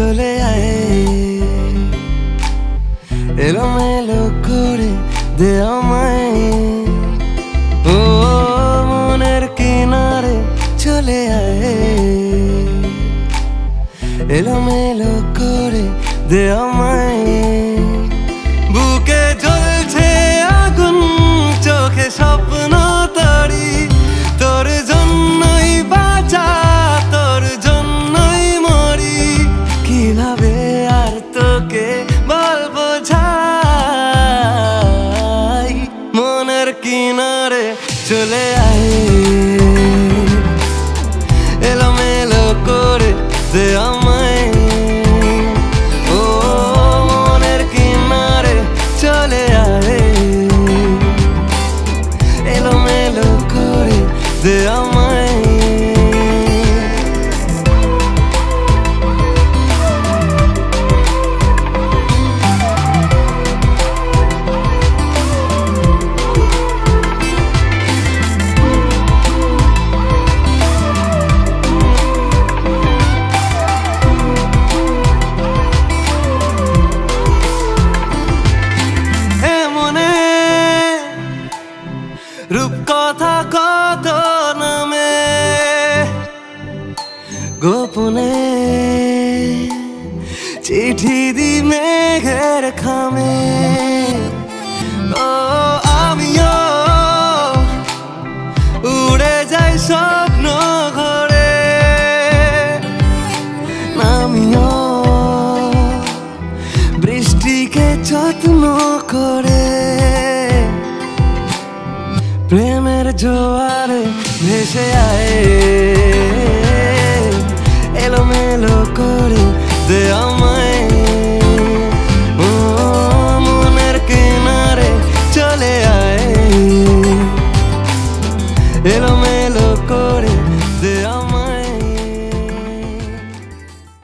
চলে এলো এলোমেলো করে দে আমায়। ও, মনের কিনারে চলে আয়। এলোমেলো করে দে আমায়। চলে আয়। এলোমেলো করে দে আমায়। ও, মনের কিনারে চলে আয়। এলোমেলো করে দে আমায়। রূপকথা কত নামে? গোপনে চিঠি দি মেঘের খামে। প্রেমের জোয়ারে ভেসে আয় এলোমেলো